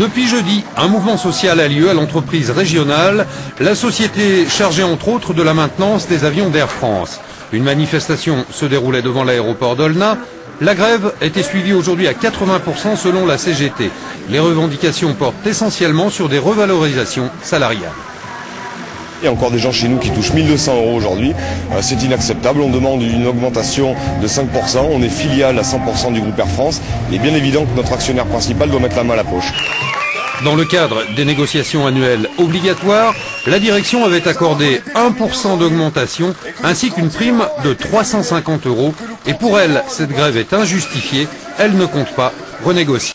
Depuis jeudi, un mouvement social a lieu à l'entreprise régionale, la société chargée entre autres de la maintenance des avions d'Air France. Une manifestation se déroulait devant l'aéroport d'Olna. La grève était suivie aujourd'hui à 80% selon la CGT. Les revendications portent essentiellement sur des revalorisations salariales. Il y a encore des gens chez nous qui touchent 1200 euros aujourd'hui. Euh, c'est inacceptable. On demande une augmentation de 5%. On est filiale à 100% du groupe Air France. Il est bien évident que notre actionnaire principal doit mettre la main à la poche. Dans le cadre des négociations annuelles obligatoires, la direction avait accordé 1% d'augmentation ainsi qu'une prime de 350 euros. Et pour elle, cette grève est injustifiée. Elle ne compte pas renégocier.